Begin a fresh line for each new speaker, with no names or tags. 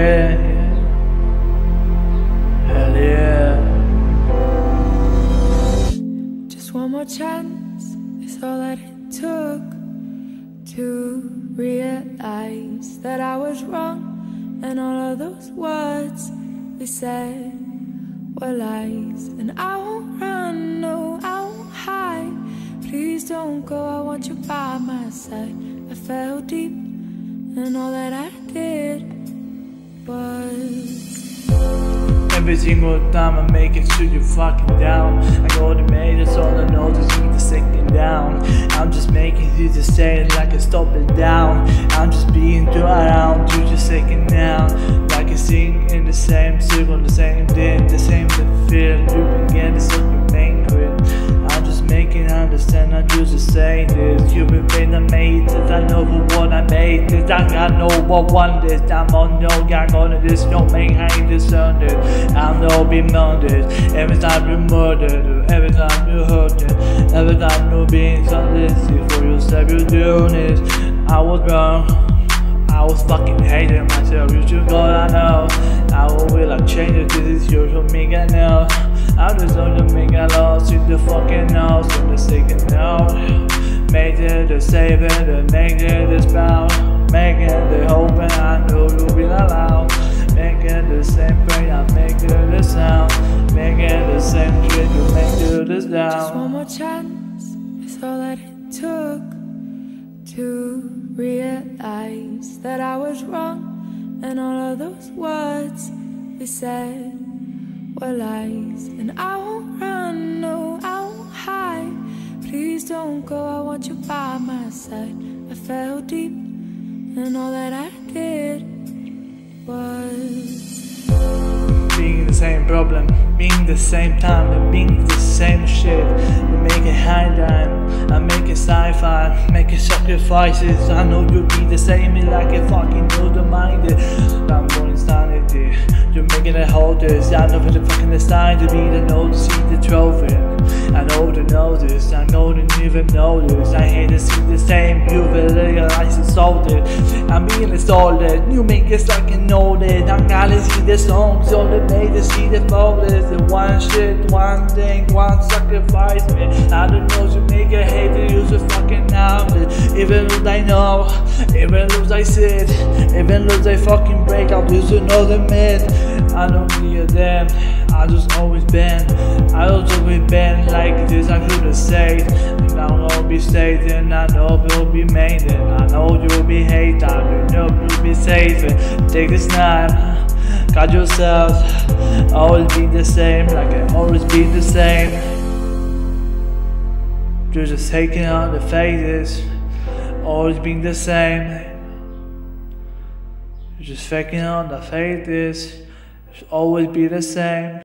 yeah. Hell yeah. Just one more chance is all that it took to realize that I was wrong and all of those words we said were lies. And I won't run, no, I won't hide. Please don't go, I want you by my side. I fell deep and all that I did
Every single time I make it to you fucking down. I go to it all I know just keep the second down. I'm just making you just say it like I stop it down. I'm just being too around you just second down. Like I sing in the same circle, the same thing, the same the feel You begin to suck your main grid I'm just making understand I just say this You've been the made this I I made this I got no one this I'm on no gang on this no main hang under I'm no be murdered Every time you murdered Every time you hurt it Every time you being something for yourself you doing this I was wrong. I was fucking hating myself, you should go, I know I will like change it, this is your to make I know I'm just on to make I lost in the fucking nose in the second note It the saving, the naked the bound Making the hoping I know you'll be allowed Making the same brain, I'm making the sound Making the same trick, you make this
Just one more chance, it's all that it took to realize that I was wrong, and all of those words we said were lies. And I won't run, no, I. Please don't go, I want you by my side. I fell deep, and all that I did was.
being the same problem, being the same time, being the same shit. You make it high dime, I make it sci-fi, make it sacrifices. I know you'll be the same, like a fucking the minded. I'm going insanity. You're making it this. I know for the fucking design to be the know to see the trophy. I know know this, I know even notice. I hate to see the same, you will realize sold it. I'm being assaulted, you make it like you know that. I gotta see the songs, all the made to see the photos. The one shit, one thing, one sacrifice me. I don't know, you make it hate to use a fucking outlet. Even though I know, even though I said, even though I fucking break, I'll lose another man. I don't need a damn, I just always been, I just always been like this, I could've said, and I'll all be safe, and I know you'll be made, and I know you'll be hated, I know you'll be safe, and take this time, Cut yourself, always be the same, like I always be the same. You're just taking on the phases, always being the same. Just faking on the faith always be the same.